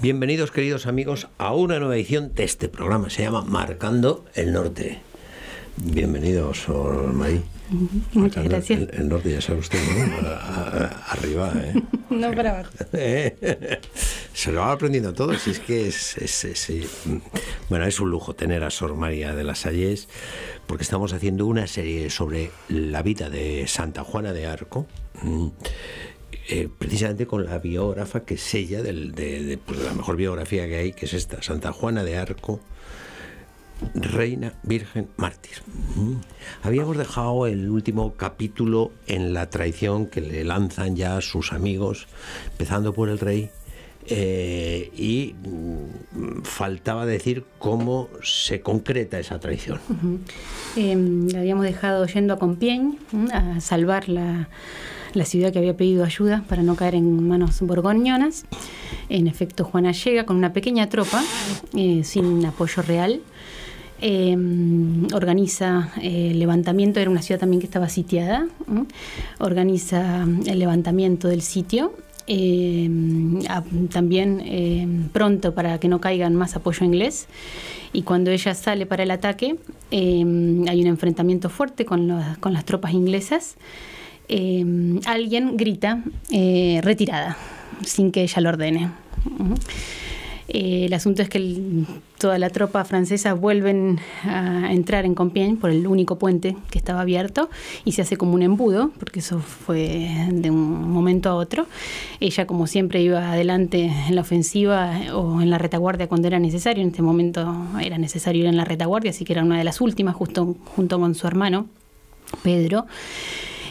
Bienvenidos queridos amigos a una nueva edición de este programa. Se llama Marcando el Norte. Bienvenidos, Marí. Muchas gracias. El, norte, ya sabe usted, ¿no? arriba, ¿eh? No para abajo. Se lo va aprendiendo todo, si es que es, Bueno, es un lujo tener a Sor María de las Salles, porque estamos haciendo una serie sobre la vida de Santa Juana de Arco. Mm, eh, precisamente con la biógrafa que es ella, de, pues, la mejor biografía que hay, que es esta, Santa Juana de Arco, Reina Virgen Mártir. Mm. Habíamos dejado el último capítulo en la traición que le lanzan ya sus amigos, empezando por el rey, eh, y mm, faltaba decir cómo se concreta esa traición. Em, la habíamos dejado yendo a Compiègne a salvar la la ciudad que había pedido ayuda para no caer en manos borgoñonas. En efecto, Juana llega con una pequeña tropa eh, sin apoyo real. Em, organiza eh, el levantamiento, era una ciudad también que estaba sitiada, organiza el levantamiento del sitio em, también em, pronto para que no caigan más apoyo inglés. Y cuando ella sale para el ataque, hay un enfrentamiento fuerte con, con las tropas inglesas. Em, alguien grita eh, retirada, sin que ella lo ordene. Eh, el asunto es que toda la tropa francesa vuelven a entrar en Compiègne por el único puente que estaba abierto y se hace como un embudo, porque eso fue de un momento a otro. Ella, como siempre, iba adelante en la ofensiva o en la retaguardia cuando era necesario. En este momento era necesario ir en la retaguardia, así que era una de las últimas, justo junto con su hermano, Pedro.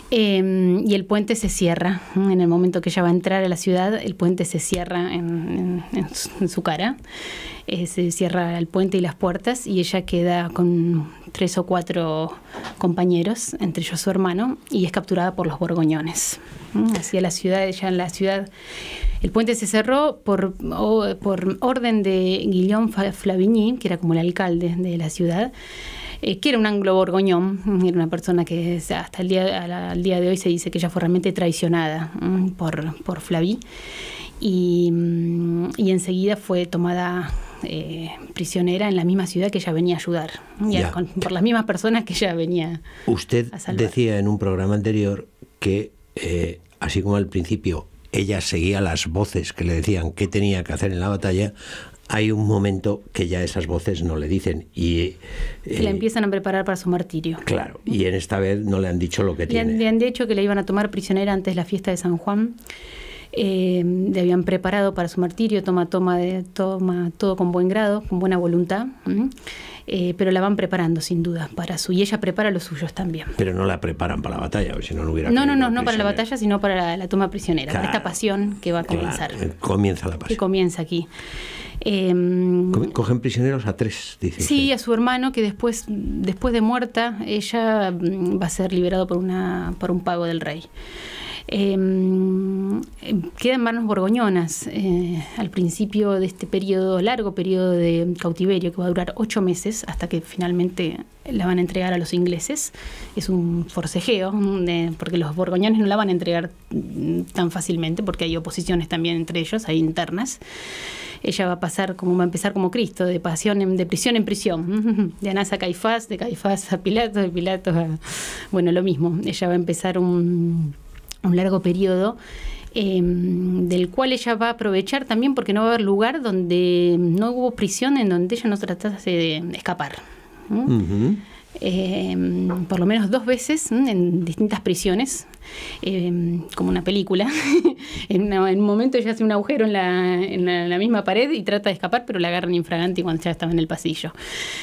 Em, y el puente se cierra. En el momento que ella va a entrar a la ciudad, el puente se cierra en, su cara. Eh, se cierra el puente y las puertas y ella queda con tres o cuatro compañeros, entre ellos su hermano, y es capturada por los borgoñones. Hacia la ciudad, ella en la ciudad. El puente se cerró por, por orden de Guillaume Flavigny, que era como el alcalde de la ciudad. Eh, que era un anglo-borgoñón, era una persona que hasta el día, al día de hoy se dice que ella fue realmente traicionada mm, por, por Flaví y, mm, y enseguida fue tomada eh, prisionera en la misma ciudad que ella venía a ayudar, por las mismas personas que ella venía Usted decía en un programa anterior que, eh, así como al principio ella seguía las voces que le decían qué tenía que hacer en la batalla, hay un momento que ya esas voces no le dicen y eh, la empiezan a preparar para su martirio. Claro, y en esta vez no le han dicho lo que le tiene. le han dicho que le iban a tomar prisionera antes de la fiesta de San Juan. Eh, le habían preparado para su martirio, toma, toma, de, toma todo con buen grado, con buena voluntad. Eh, pero la van preparando sin duda para su y ella prepara los suyos también. Pero no la preparan para la batalla, o si no no hubiera. No, no, no, no para la batalla, sino para la, toma prisionera, para esta pasión que va a comenzar. comienza la pasión. Que comienza aquí. Em, cogen prisioneros a tres, dice. Sí, a su hermano que después, después de muerta, ella mm, va a ser liberado por una, por un pago del rey. Em, queda en manos borgoñonas eh, al principio de este periodo, largo periodo de cautiverio que va a durar ocho meses hasta que finalmente la van a entregar a los ingleses. Es un forcejeo, porque los borgoñones no la van a entregar mm, tan fácilmente porque hay oposiciones también entre ellos, hay internas ella va a pasar como va a empezar como Cristo, de pasión de prisión en prisión, de Anás a Caifás, de Caifás a Pilato, de Pilato a bueno, lo mismo. Ella va a empezar un un largo periodo. Em, del cual ella va a aprovechar también porque no va a haber lugar donde no hubo prisión en donde ella no tratase de escapar. Em, por lo menos dos veces en distintas prisiones, em, como una película. en, un momento ella hace un agujero en la, misma pared y trata de escapar, pero la agarran infragante cuando ya estaba en el pasillo.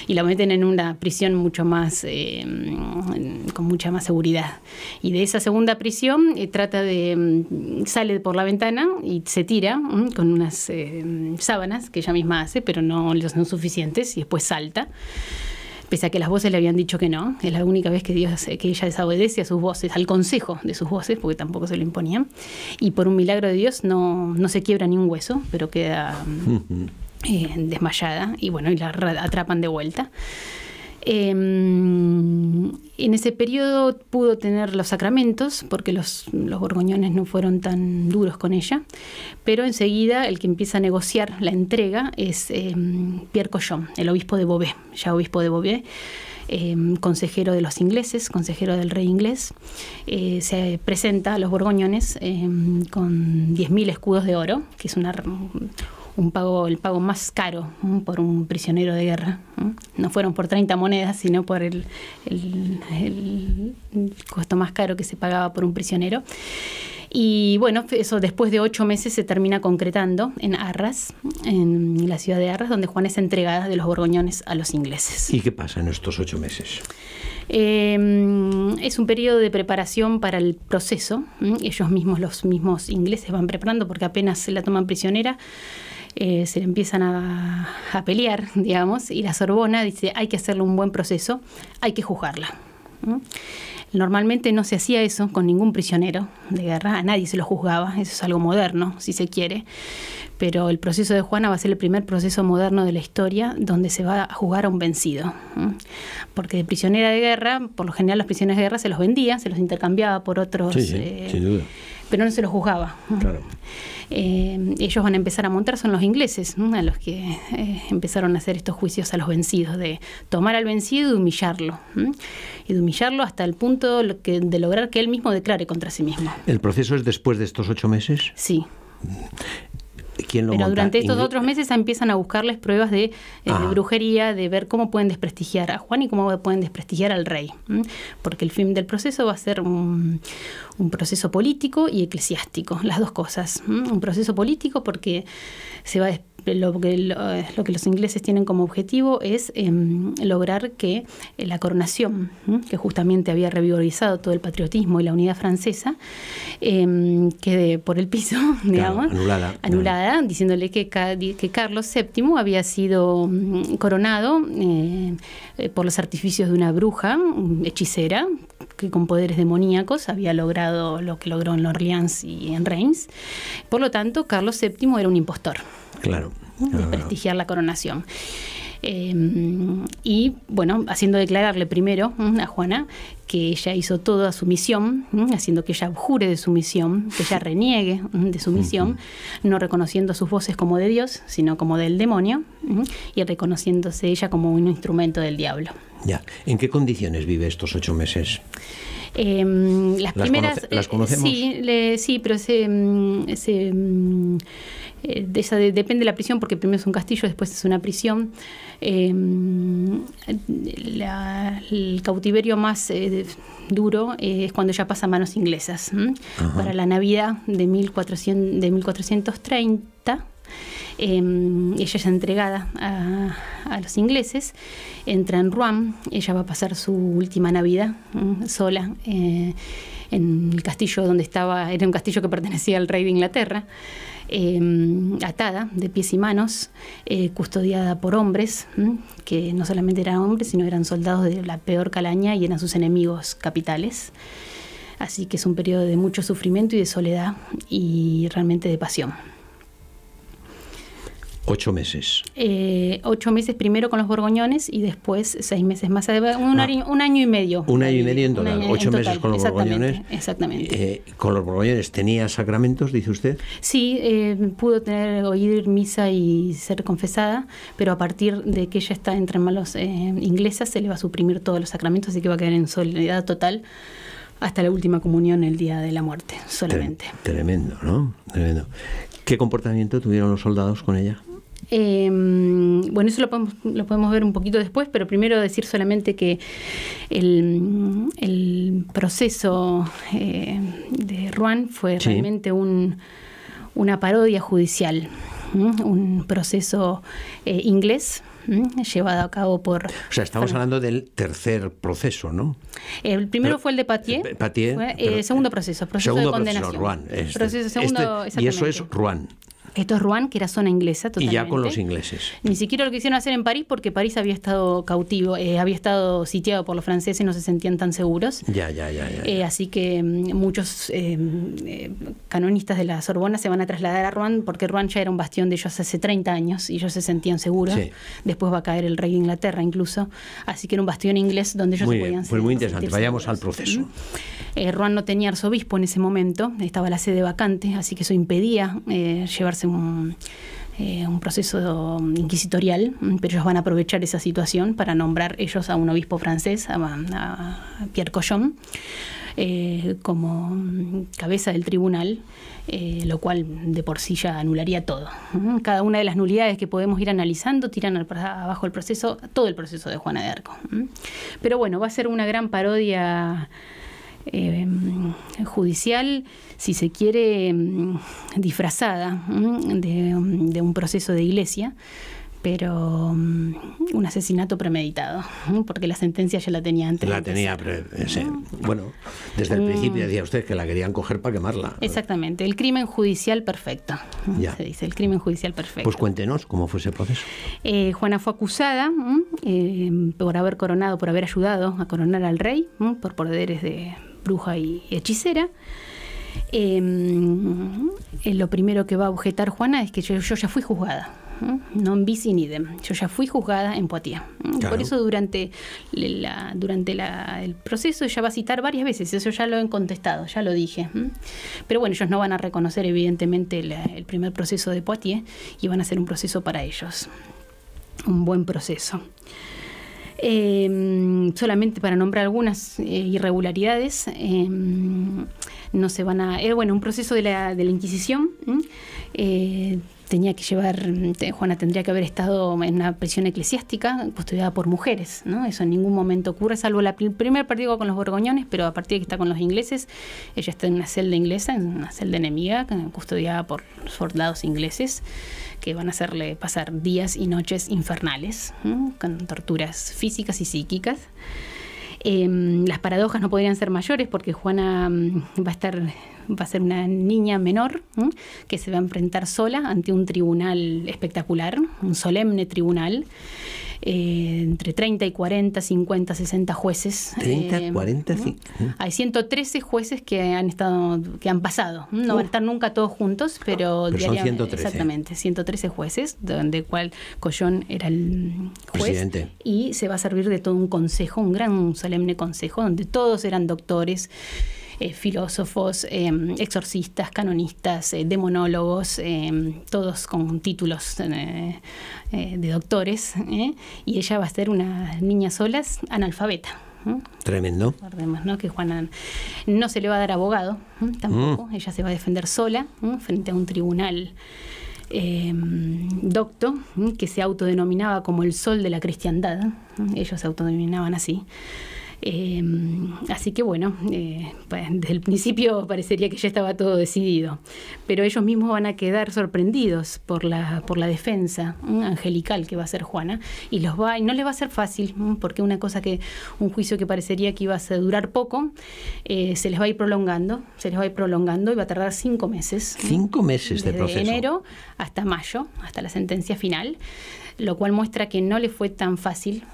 Y la meten en una prisión mucho más, em, con mucha más seguridad. Y de esa segunda prisión eh, trata de, sale por la ventana y se tira con unas sábanas que ella misma hace, pero no son suficientes, y después salta pese a que las voces le habían dicho que no, es la única vez que, Dios, que ella desobedece a sus voces, al consejo de sus voces, porque tampoco se lo imponían, y por un milagro de Dios no, no se quiebra ni un hueso, pero queda eh, desmayada, y bueno, y la atrapan de vuelta. Em, en ese periodo pudo tener los sacramentos, porque los, borgoñones no fueron tan duros con ella, pero enseguida el que empieza a negociar la entrega es em, Pierre Collón, el obispo de Beauvais, ya obispo de Beauvais. Em, consejero de los ingleses, consejero del rey inglés, eh, se presenta a los borgoñones con 10.000 escudos de oro, que es una, un pago, el pago más caro por un prisionero de guerra. ¿no? fueron por 30 monedas, sino por el, el, costo más caro que se pagaba por un prisionero. Y bueno, eso después de ocho meses se termina concretando en Arras, en la ciudad de Arras, donde Juan es entregada de los borgoñones a los ingleses. ¿Y qué pasa en estos ocho meses? Em, es un periodo de preparación para el proceso. Ellos mismos, los mismos ingleses, van preparando porque apenas la toman prisionera. Eh, se le empiezan a, pelear, digamos, y la Sorbona dice, hay que hacerle un buen proceso, hay que juzgarla. Normalmente no se hacía eso con ningún prisionero de guerra, a nadie se lo juzgaba, eso es algo moderno, si se quiere, pero el proceso de Juana va a ser el primer proceso moderno de la historia donde se va a juzgar a un vencido. Porque de prisionera de guerra, por lo general los prisioneros de guerra se los vendía, se los intercambiaba por otros... Eh, sin duda pero no se los juzgaba. Eh, ellos van a empezar a montar, son los ingleses, a los que eh, empezaron a hacer estos juicios a los vencidos, de tomar al vencido y humillarlo. Y de humillarlo hasta el punto de lograr que él mismo declare contra sí mismo. ¿El proceso es después de estos ocho meses? Sí. Pero durante estos otros meses empiezan a buscarles pruebas de, eh, brujería, de ver cómo pueden desprestigiar a Juan y cómo pueden desprestigiar al rey. Porque el fin del proceso va a ser un, proceso político y eclesiástico, las dos cosas. Un proceso político porque se va a lo que, lo, que los ingleses tienen como objetivo es em, lograr que eh, la coronación, que justamente había revigorizado todo el patriotismo y la unidad francesa, em, quede por el piso, digamos, anulada, diciéndole que, que, Carlos VII había sido mm, coronado eh, eh, por los artificios de una bruja hechicera que con poderes demoníacos había logrado lo que logró en Orleans y en Reims. Por lo tanto, Carlos VII era un impostor. Claro. De prestigiar la coronación. Em, y bueno, haciendo declararle primero a Juana que ella hizo toda su misión, haciendo que ella jure de su misión, que ella reniegue de su misión, no reconociendo sus voces como de Dios, sino como del demonio, y reconociéndose ella como un instrumento del diablo. Ya, ¿en qué condiciones vive estos ocho meses? Em, las, primeras... ¿Las conocemos? Sí, sí pero se... se eh, de esa depende de la prisión, porque primero es un castillo, después es una prisión. Em, el cautiverio más eh, duro es cuando ya pasa a manos inglesas. Para la Navidad de, 1400, de 1430. Em, ella es entregada a, los ingleses, entra en Rouen, ella va a pasar su última Navidad sola eh, en el castillo donde estaba, era un castillo que pertenecía al rey de Inglaterra. Em, atada de pies y manos, eh, custodiada por hombres, que no solamente eran hombres, sino eran soldados de la peor calaña y eran sus enemigos capitales. Así que es un periodo de mucho sufrimiento y de soledad y realmente de pasión. Ocho meses. Eh, ocho meses primero con los borgoñones y después seis meses más. Un, año, un año y medio. Un año y medio en total. ocho meses con los borgoñones. Exactamente. Eh, ¿Con los borgoñones tenía sacramentos, dice usted? Sí, eh, pudo tener, oír misa y ser confesada, pero a partir de que ella está entre manos inglesas se le va a suprimir todos los sacramentos, así que va a quedar en soledad total hasta la última comunión el día de la muerte, solamente. Tremendo, ¿no? Tremendo. ¿Qué comportamiento tuvieron los soldados con ella? Em, bueno, eso lo podemos, lo podemos ver un poquito después, pero primero decir solamente que el, proceso eh, de Ruan fue realmente un, una parodia judicial, un proceso eh, inglés llevado a cabo por... O sea, estamos hablando del tercer proceso, ¿no? El primero fue el de Patier. Eh, Patier segundo proceso, proceso de condenación. Proceso, Ruan. Este, segundo, este, y eso es Ruan. Esto es Rouen, que era zona inglesa totalmente. Y ya con los ingleses. Ni siquiera lo quisieron hacer en París porque París había estado cautivo, eh, había estado sitiado por los franceses y no se sentían tan seguros. Ya, ya, ya. ya, eh, así que mm, muchos eh, canonistas de la Sorbona se van a trasladar a Rouen porque Rouen ya era un bastión de ellos hace 30 años y ellos se sentían seguros. Después va a caer el rey de Inglaterra incluso. Así que era un bastión inglés donde ellos muy se podían bien, Fue muy interesante. Vayamos al proceso. Rouen no tenía arzobispo en ese momento, estaba la sede vacante, así que eso impedía llevarse un eh, un proceso inquisitorial, pero ellos van a aprovechar esa situación para nombrar ellos a un obispo francés, a, Pierre Collon, eh, como cabeza del tribunal, eh, lo cual de por sí ya anularía todo. Cada una de las nulidades que podemos ir analizando tiran abajo el proceso, todo el proceso de Juana de Arco. Pero bueno, va a ser una gran parodia judicial, si se quiere, mm, disfrazada de, un proceso de iglesia, pero mm, un asesinato premeditado, porque la sentencia ya la tenía antes. La tenía, bueno, desde el principio decía usted que la querían coger para quemarla. Exactamente, el crimen judicial perfecto, se dice, el crimen judicial perfecto. Pues cuéntenos cómo fue ese proceso. Eh, Juana fue acusada eh, por haber coronado, por haber ayudado a coronar al rey, por poderes de bruja y hechicera. Em, eh, lo primero que va a objetar Juana es que yo, ya fui juzgada. Non bis in idem. Yo ya fui juzgada en Poitiers. Por eso durante, la, durante el proceso ella va a citar varias veces, eso ya lo he contestado, ya lo dije. Pero bueno, ellos no van a reconocer evidentemente el primer proceso de Poitiers y van a hacer un proceso para ellos. Un buen proceso. Eh, solamente para nombrar algunas eh, irregularidades, eh, no se van a. Era bueno, un proceso de la, la Inquisición. Eh, tenía que llevar, Juana tendría que haber estado en una prisión eclesiástica custodiada por mujeres, ¿no? Eso en ningún momento ocurre, salvo el primer partido con los borgoñones, pero a partir de que está con los ingleses, ella está en una celda inglesa, en una celda enemiga, custodiada por soldados ingleses que van a hacerle pasar días y noches infernales, con torturas físicas y psíquicas. Em, las paradojas no podrían ser mayores porque Juana mm, va a estar va a ser una niña menor que se va a enfrentar sola ante un tribunal espectacular, un solemne tribunal. Eh, entre 30 y 40, 50, 60 jueces. 30, 40, sí. Hay 113 jueces que han estado, que han pasado. No van a estar nunca todos juntos, pero, pero son 113. Exactamente, 113 jueces, donde cual Collón era el juez. Presidente. Y se va a servir de todo un consejo, un gran solemne consejo, donde todos eran doctores. Eh, filósofos, em, exorcistas, canonistas, eh, demonólogos, em, todos con títulos eh, de doctores, y ella va a ser una niña sola, analfabeta. Tremendo. Recordemos ¿no? que Juana no se le va a dar abogado, tampoco, mm. ella se va a defender sola frente a un tribunal docto que se autodenominaba como el sol de la cristiandad, ellos se autodenominaban así. Em, así que bueno, eh, pues, desde el principio parecería que ya estaba todo decidido, pero ellos mismos van a quedar sorprendidos por la, por la defensa angelical que va a ser Juana. Y los va y no les va a ser fácil, porque una cosa que un juicio que parecería que iba a durar poco, eh, se les va a ir prolongando, se les va a ir prolongando y va a tardar cinco meses. Cinco meses de proceso. De enero hasta mayo, hasta la sentencia final, lo cual muestra que no le fue tan fácil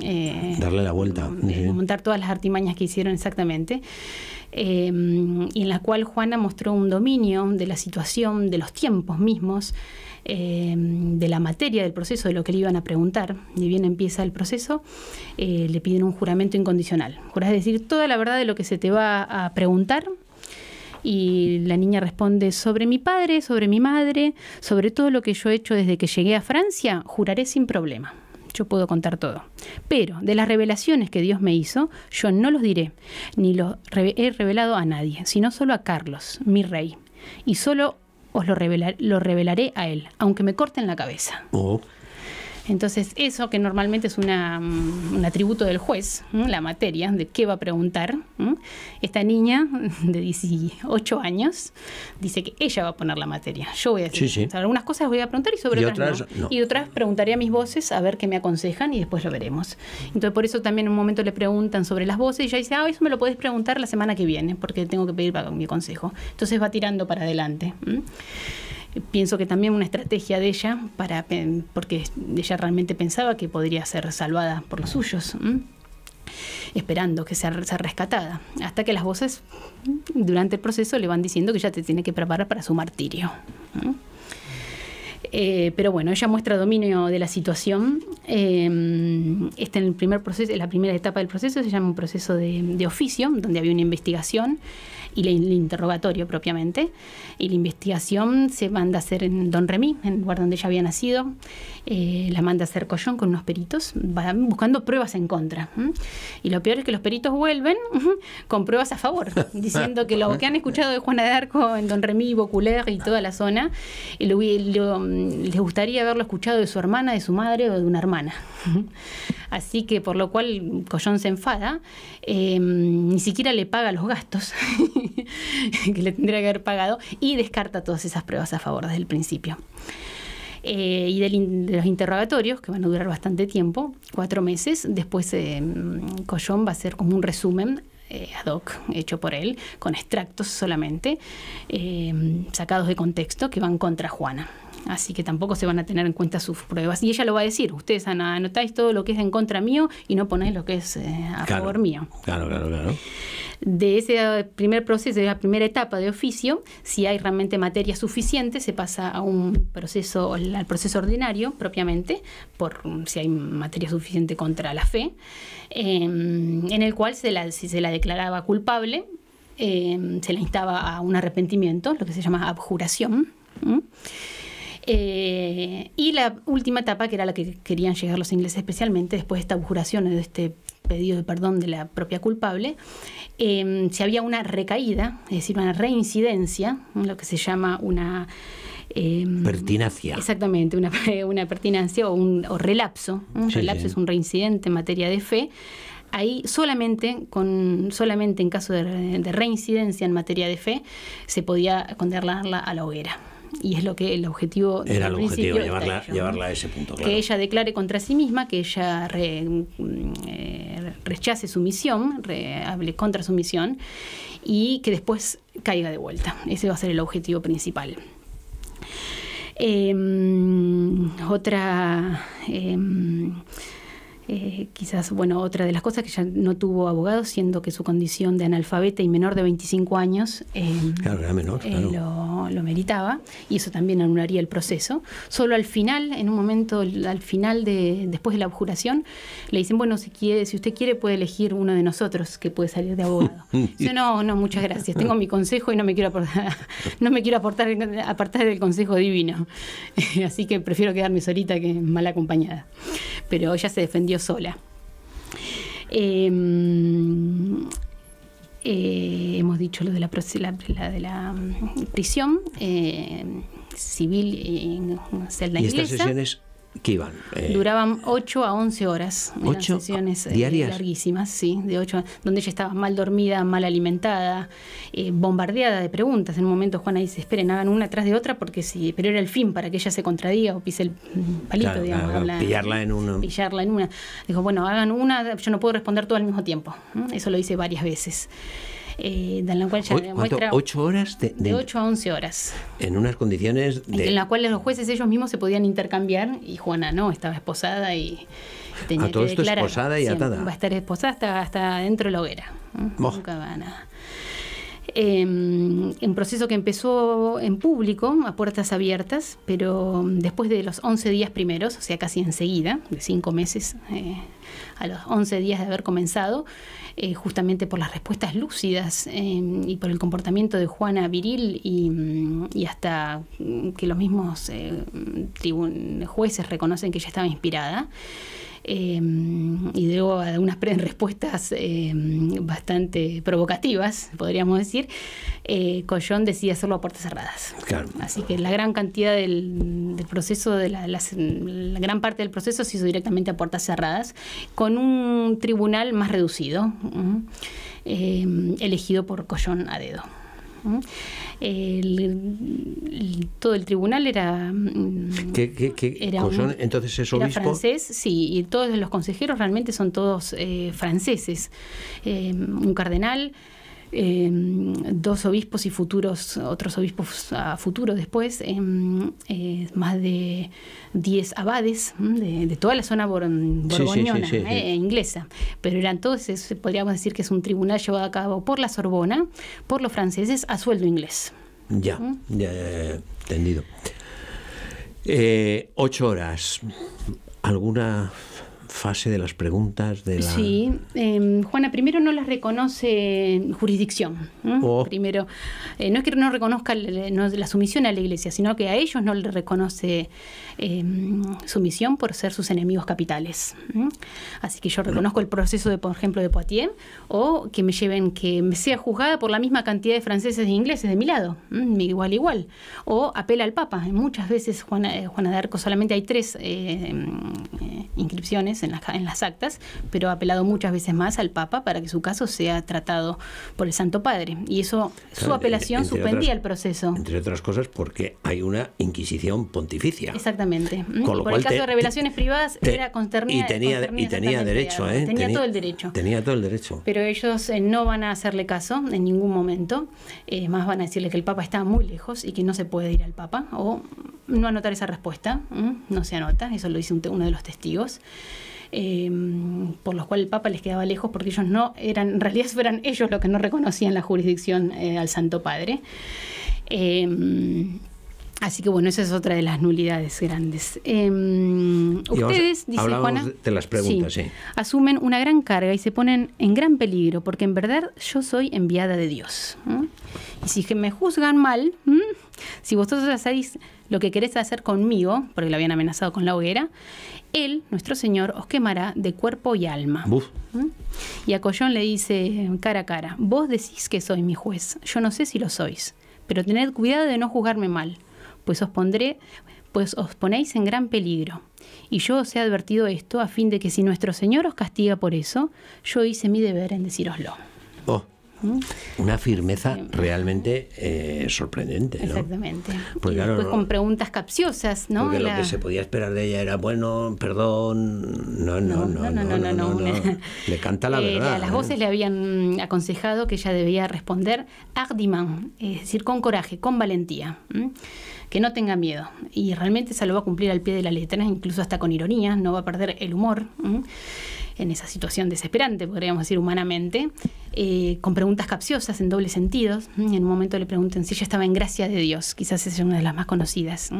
eh, Darle la vuelta. montar todas las artimañas que hicieron exactamente. Eh, y en la cual Juana mostró un dominio de la situación, de los tiempos mismos, eh, de la materia del proceso, de lo que le iban a preguntar. Y bien empieza el proceso, le piden un juramento incondicional. Juras decir toda la verdad de lo que se te va a preguntar. Y la niña responde, sobre mi padre, sobre mi madre, sobre todo lo que yo he hecho desde que llegué a Francia, juraré sin problema yo puedo contar todo. Pero de las revelaciones que Dios me hizo, yo no los diré, ni los he revelado a nadie, sino solo a Carlos, mi rey. Y solo os lo, lo revelaré a él, aunque me corten la cabeza. Oh. Entonces, eso que normalmente es una, mm, un atributo del juez, la materia de qué va a preguntar, esta niña de 18 años dice que ella va a poner la materia. Yo voy a decir, algunas cosas voy a preguntar y sobre otras, no. Y otras preguntaré a mis voces a ver qué me aconsejan y después lo veremos. Entonces, por eso también en un momento le preguntan sobre las voces y ella dice, ah, eso me lo podés preguntar la semana que viene porque tengo que pedir mi consejo. Entonces va tirando para adelante. Pienso que también una estrategia de ella, para, porque ella realmente pensaba que podría ser salvada por los suyos. esperando que sea, sea, rescatada, hasta que las voces durante el proceso le van diciendo que ella te tiene que preparar para su martirio. Eh, pero bueno, ella muestra dominio de la situación. Eh, este en el primer proceso, la primera etapa del proceso se llama un proceso de, de oficio, donde había una investigación y el interrogatorio propiamente. Y la investigación se manda a hacer en Don Remy, en el lugar donde ella había nacido. Eh, la manda a hacer Collón con unos peritos, van buscando pruebas en contra. Y lo peor es que los peritos vuelven con pruebas a favor, diciendo que lo que han escuchado de Juana de Arco en Don Remy, Boculer y toda la zona, lo, les gustaría haberlo escuchado de su hermana, de su madre o de una hermana. Así que por lo cual Collón se enfada, eh, ni siquiera le paga los gastos que le tendría que haber pagado y descarta todas esas pruebas a favor desde el principio. Eh, y de los interrogatorios, que van a durar bastante tiempo, cuatro meses, después eh, Collón va a hacer como un resumen eh, ad hoc hecho por él, con extractos solamente, sacados de contexto, que van contra Juana. Así que tampoco se van a tener en cuenta sus pruebas. Y ella lo va a decir, ustedes anotáis todo lo que es en contra mío y no ponéis lo que es a favor mío. Claro, claro, claro de ese primer proceso, de la primera etapa de oficio, si hay realmente materia suficiente, se pasa a un proceso, al proceso ordinario propiamente, por si hay materia suficiente contra la fe, em, en el cual se la, si se la declaraba culpable, em, se le instaba a un arrepentimiento, lo que se llama abjuración. Eh, y la última etapa, que era la que querían llegar los ingleses especialmente, después de esta abjuración, de este pedido de perdón de la propia culpable, eh, si había una recaída, es decir, una reincidencia, lo que se llama una... Eh, pertinacia. Exactamente, una, una pertinancia o un relapso. Un relapso es un reincidente en materia de fe. Ahí solamente, con, solamente en caso de, de reincidencia en materia de fe, se podía condenarla a la hoguera y es lo que el objetivo era el objetivo llevarla, llevarla, a ese punto que ella declare contra sí misma que ella eh, rechace su misión hable contra su misión y que después caiga de vuelta. Ese va a ser el objetivo principal. Em, otra em, eh, quizás, bueno, otra de las cosas que ya no tuvo abogado, siendo que su condición de analfabeta y menor de 25 años eh, eh, lo, meritaba, y eso también anularía el proceso. Solo al final, en un momento, al final de, después de la abjuración, le dicen, bueno, si, quiere, si usted quiere puede elegir uno de nosotros que puede salir de abogado. Dice, no, no, muchas gracias, tengo mi consejo y no me quiero aportar, no me quiero aportar, apartar del consejo divino. Así que prefiero quedarme solita que mal acompañada. Pero ella se defendió sola. Em, eh, hemos dicho lo de la, de la mm, prisión eh, civil en celda ¿Y estas sesiones ¿Qué iban? Eh, Duraban 8 a 11 horas. ¿Ocho sesiones eh, diarias? larguísimas, sí, de 8 donde ella estaba mal dormida, mal alimentada, eh, bombardeada de preguntas. En un momento Juana dice, esperen, hagan una tras de otra, porque sí, pero era el fin para que ella se contradiga o pise el palito, digamos. pillarla en una. Pillarla en una. Dijo, bueno, hagan una, yo no puedo responder todo al mismo tiempo. Eso lo dice varias veces eh, la cual ya ¿Ocho horas? De, de, 8 a 11 horas. En unas condiciones de... En las cuales los jueces ellos mismos se podían intercambiar y Juana no, estaba esposada y tenía a todo que esto esposada y atada. Va a estar esposada hasta, hasta dentro de la hoguera. Nunca va a nada. Eh, un proceso que empezó en público, a puertas abiertas, pero después de los 11 días primeros, o sea, casi enseguida, de 5 meses eh, a los 11 días de haber comenzado, eh, justamente por las respuestas lúcidas eh, y por el comportamiento de Juana Viril y, mm, hasta que los mismos eh, jueces reconocen que ella estaba inspirada. Y luego a unas respuestas bastante provocativas, podríamos decir, Collón decide hacerlo a puertas cerradas. Así que la gran cantidad del, proceso, de la, gran parte del proceso se hizo directamente a puertas cerradas, con un tribunal más reducido, eh, elegido por Collón a dedo. Todo el tribunal era. Mm, ¿Qué, entonces es obispo? Era francés, sí, y todos los consejeros realmente son todos eh, franceses. Eh, un cardenal, em, dos obispos y futuros, otros obispos a futuro después, em, eh, más de 10 abades de, toda la zona borgoñona, eh, inglesa. Pero eran todos, podríamos decir que es un tribunal llevado a cabo por la Sorbona, por los franceses, a sueldo inglés. Ya, ya, ya, entendido. Eh, ocho horas. ¿Alguna fase de las preguntas de la... Sí, em, Juana, primero no las reconoce jurisdicción. Oh. Primero, eh, no es que no reconozca la sumisión a la iglesia, sino que a ellos no le reconoce em, sumisión por ser sus enemigos capitales. Así que yo reconozco el proceso, de, por ejemplo, de Poitiers, o que me lleven, que me sea juzgada por la misma cantidad de franceses e ingleses de mi lado, igual, igual. O apela al Papa. Muchas veces, Juana, eh, Juana de Arco, solamente hay tres eh, em, inscripciones en, las actas, pero ha apelado muchas veces más al Papa para que su caso sea tratado por el Santo Padre. Y eso, su apelación suspendía el proceso. Entre otras cosas porque hay una Inquisición pontificia. Exactamente. y por el caso de revelaciones privadas era consternida. Y tenía, y tenía derecho, ¿eh? Tenía, todo el derecho. Tenía todo el derecho. Pero ellos eh, no van a hacerle caso en ningún momento. Eh, más van a decirle que el Papa está muy lejos y que no se puede ir al Papa. O no anotar esa respuesta. No se anota. Eso lo dice uno de los testigos. Em, por los cuales el Papa les quedaba lejos porque ellos no eran, en realidad eran ellos los que no reconocían la jurisdicción eh, al Santo Padre. Em, así que bueno, esa es otra de las nulidades grandes. Em, ustedes, dice Juana, de las preguntas, asumen una gran carga y se ponen en gran peligro porque en verdad yo soy enviada de Dios. Y si me juzgan mal, si vosotros hacéis lo que querés hacer conmigo, porque lo habían amenazado con la hoguera, Él, nuestro Señor, os quemará de cuerpo y alma. Y a Collón le dice cara a cara, vos decís que soy mi juez, yo no sé si lo sois, pero tened cuidado de no juzgarme mal, pues os pondré, pues os ponéis en gran peligro. Y yo os he advertido esto a fin de que si nuestro Señor os castiga por eso, yo hice mi deber en decíroslo. Una firmeza realmente eh, sorprendente. ¿no? Exactamente. Pues después con preguntas capciosas, ¿no? Porque lo que se podía esperar de ella era, bueno, perdón, no, no, no, no, no, no, Le canta la eh, verdad. las ¿eh? voces le habían aconsejado que ella debía responder ardiment, es decir, con coraje, con valentía que no tenga miedo. Y realmente se lo va a cumplir al pie de la letra, incluso hasta con ironía, no va a perder el humor en esa situación desesperante, podríamos decir humanamente, eh, con preguntas capciosas en doble sentido. En un momento le preguntan si ella estaba en gracia de Dios, quizás es una de las más conocidas.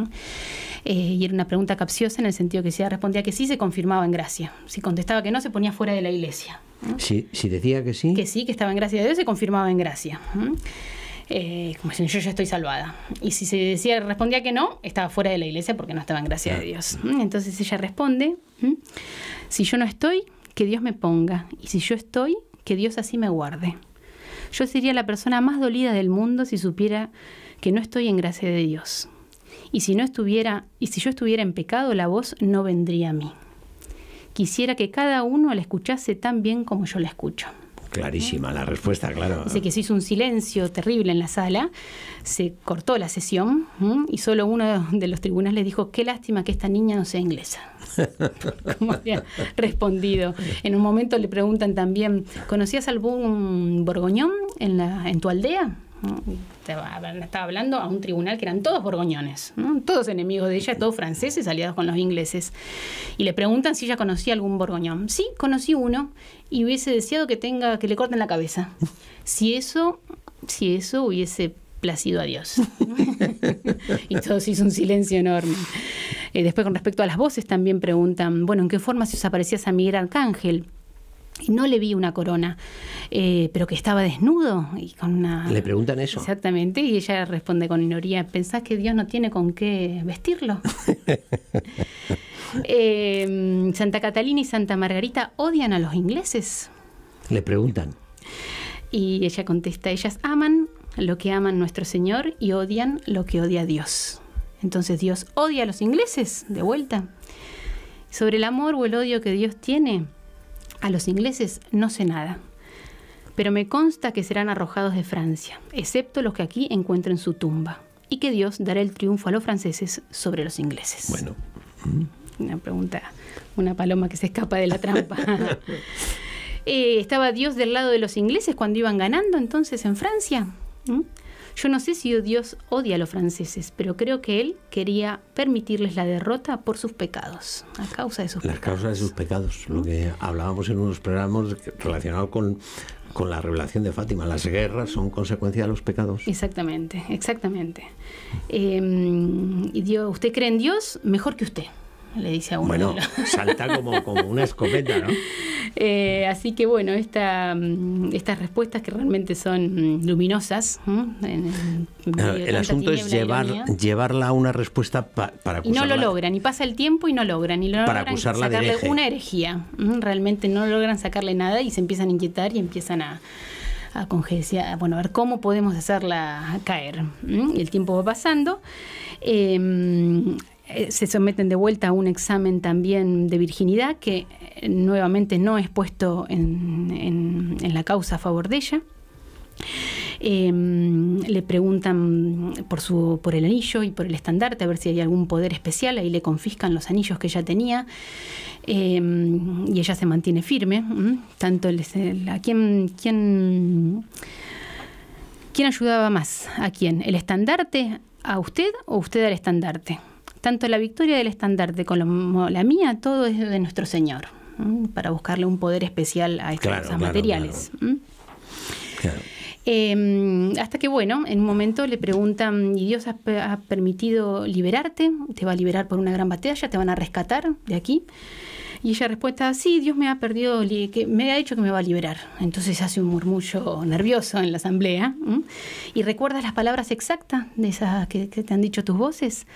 Eh, y era una pregunta capciosa en el sentido que si ella respondía que sí, se confirmaba en gracia. Si contestaba que no, se ponía fuera de la iglesia. Si, si decía que sí. Que sí, que estaba en gracia de Dios, se confirmaba en gracia. Eh, como si yo ya estoy salvada. Y si se decía, respondía que no, estaba fuera de la iglesia porque no estaba en gracia de Dios. Entonces ella responde, si yo no estoy, que Dios me ponga, y si yo estoy, que Dios así me guarde. Yo sería la persona más dolida del mundo si supiera que no estoy en gracia de Dios. Y si no estuviera, y si yo estuviera en pecado, la voz no vendría a mí. Quisiera que cada uno la escuchase tan bien como yo la escucho. Clarísima la respuesta, claro. Dice que se hizo un silencio terrible en la sala, se cortó la sesión y solo uno de los tribunales dijo, qué lástima que esta niña no sea inglesa. Como había respondido. En un momento le preguntan también, ¿conocías algún borgoñón en, la, en tu aldea? Estaba, hablando a un tribunal que eran todos borgoñones, todos enemigos de ella, todos franceses aliados con los ingleses. Y le preguntan si ella conocía algún borgoñón. Sí, conocí uno y hubiese deseado que tenga que le corten la cabeza. Si eso, si eso hubiese placido a Dios. y todo se hizo un silencio enorme. Eh, después, con respecto a las voces, también preguntan, bueno, ¿en qué forma se os aparecía a Miguel Arcángel? Y no le vi una corona, eh, pero que estaba desnudo y con una... Le preguntan eso. Exactamente, y ella responde con minoría, ¿pensás que Dios no tiene con qué vestirlo? Eh, Santa Catalina y Santa Margarita odian a los ingleses. Le preguntan. Y ella contesta, ellas aman lo que aman nuestro Señor y odian lo que odia Dios. Entonces Dios odia a los ingleses, de vuelta. Sobre el amor o el odio que Dios tiene, a los ingleses no sé nada, pero me consta que serán arrojados de Francia, excepto los que aquí encuentren su tumba, y que Dios dará el triunfo a los franceses sobre los ingleses. Bueno. Una pregunta, una paloma que se escapa de la trampa. Eh, ¿Estaba Dios del lado de los ingleses cuando iban ganando entonces en Francia? ¿Mm? Yo no sé si Dios odia a los franceses, pero creo que él quería permitirles la derrota por sus pecados, a causa de sus Las pecados. causas de sus pecados, lo que hablábamos en unos programas relacionados con, con la revelación de Fátima. Las guerras son consecuencia de los pecados. Exactamente, exactamente. Eh, y Dios, ¿usted cree en Dios? Mejor que usted, le dice a uno. Bueno, salta como, como una escopeta, ¿no? Eh, así que bueno, esta, mm, estas respuestas que realmente son mm, luminosas. En- en El asunto es llevar, llevarla a una respuesta pa- para Y no acusarla. lo logran, y pasa el tiempo y no logran, y no Para logran acusarla sacarle una herejía. Realmente no logran sacarle nada y se empiezan a inquietar y empiezan a, a bueno, a ver cómo podemos hacerla caer. el tiempo va pasando. Eh, se someten de vuelta a un examen también de virginidad que eh, nuevamente no es puesto en, en- en la causa a favor de ella. Eh, le preguntan por su por el anillo y por el estandarte a ver si hay algún poder especial ahí le confiscan los anillos que ella tenía. Eh, y ella se mantiene firme tanto el- a quién quién quién ayudaba más a quién el estandarte a usted o usted al estandarte tanto la victoria del estandarte como la mía todo es de nuestro señor ¿m? para buscarle un poder especial a estas Claro, materiales ¿m? Claro. Eh, hasta que, bueno, en un momento le preguntan, ¿y Dios ha, ha permitido liberarte? ¿Te va a liberar por una gran batalla? ¿Te van a rescatar de aquí? Y ella respuesta, sí, Dios me ha perdido, que me ha dicho que me va a liberar. Entonces hace un murmullo nervioso en la asamblea. ¿Y recuerdas las palabras exactas de esas que, te han dicho tus voces?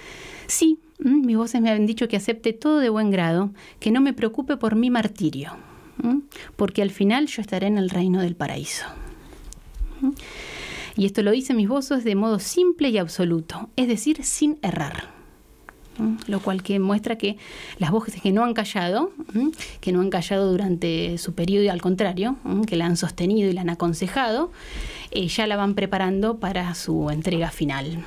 Sí, mis voces me han dicho que acepte todo de buen grado, que no me preocupe por mi martirio, porque al final yo estaré en el reino del paraíso. Y esto lo dicen mis voces de modo simple y absoluto, es decir, sin errar. Lo cual que muestra que las voces que no han callado, que no han callado durante su periodo y al contrario, que la han sostenido y la han aconsejado, eh, ya la van preparando para su entrega final.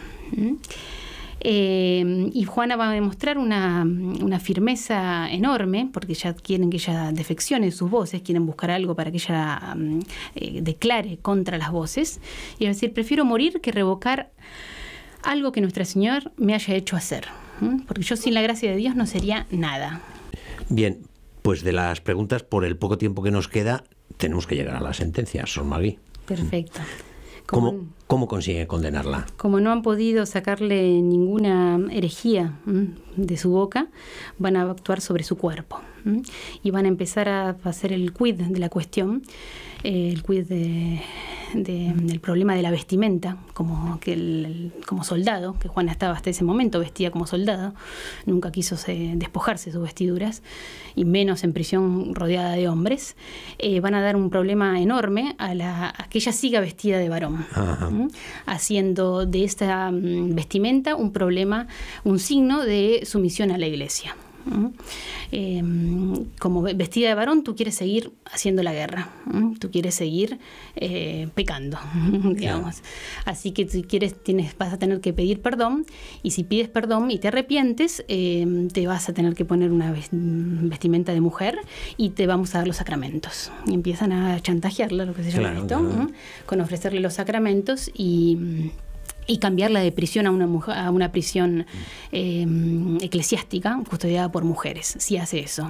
Eh, y Juana va a demostrar una, una firmeza enorme, porque ya quieren que ella defeccione sus voces, quieren buscar algo para que ella mm, eh, declare contra las voces, y va a decir, prefiero morir que revocar algo que Nuestra Señor me haya hecho hacer. Porque yo sin la gracia de Dios no sería nada. Bien, pues de las preguntas, por el poco tiempo que nos queda, tenemos que llegar a la sentencia, Sor Magui. Perfecto. ¿Cómo, ¿Cómo consigue condenarla? Como no han podido sacarle ninguna herejía de su boca, van a actuar sobre su cuerpo ¿m? y van a empezar a hacer el quid de la cuestión, eh, el quid de- de- del problema de la vestimenta, como, que el- como soldado, que Juana estaba hasta ese momento vestida como soldado, nunca quiso se- despojarse de sus vestiduras, y menos en prisión rodeada de hombres, eh, van a dar un problema enorme a, la, a que ella siga vestida de varón. Haciendo de esta mm, vestimenta un problema, un signo de sumisión a la iglesia. Eh, como ve- vestida de varón, tú quieres seguir haciendo la guerra, tú quieres seguir eh, pecando, digamos. Así que si quieres, tienes, vas a tener que pedir perdón, y si pides perdón y te arrepientes, eh, te vas a tener que poner una ves- vestimenta de mujer y te vamos a dar los sacramentos. Y empiezan a chantajearla, lo que se llama Claro, esto, con ofrecerle los sacramentos y, y cambiarla de prisión a una, a una prisión eh, eclesiástica custodiada por mujeres, si hace eso.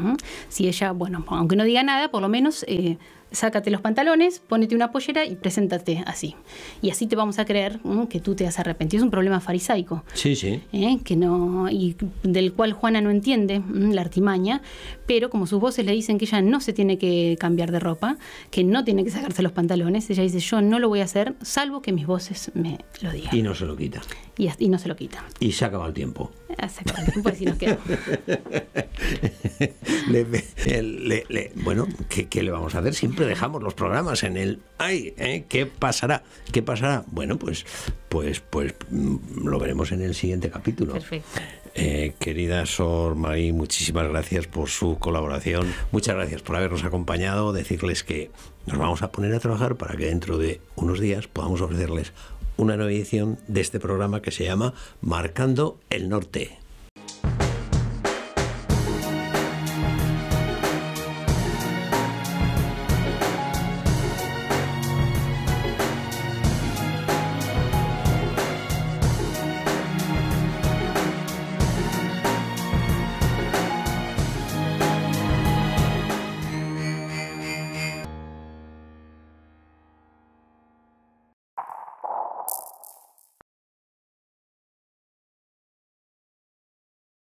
Si ella, bueno, aunque no diga nada, por lo menos eh, sácate los pantalones, ponete una pollera y preséntate así. Y así te vamos a creer que tú te has arrepentido. Es un problema farisaico. Sí, sí. ¿eh? que no y del cual Juana no entiende la artimaña, pero como sus voces le dicen que ella no se tiene que cambiar de ropa, que no tiene que sacarse los pantalones, ella dice yo no lo voy a hacer salvo que mis voces me lo digan Y no se lo quita. Y, no se lo quita. Y se acaba el tiempo. Hace cuánto tiempo así nos queda. Le- le- le- bueno, ¿qué, qué le vamos a hacer? Siempre dejamos los programas en el ay, ¿eh? ¿qué pasará? ¿Qué pasará? Bueno, pues, pues, pues mm, lo veremos en el siguiente capítulo. Perfecto. Eh, querida Sor Marí, muchísimas gracias por su colaboración. Muchas gracias por habernos acompañado. Decirles que nos vamos a poner a trabajar para que dentro de unos días podamos ofrecerles una nueva edición de este programa que se llama Marcando el Norte.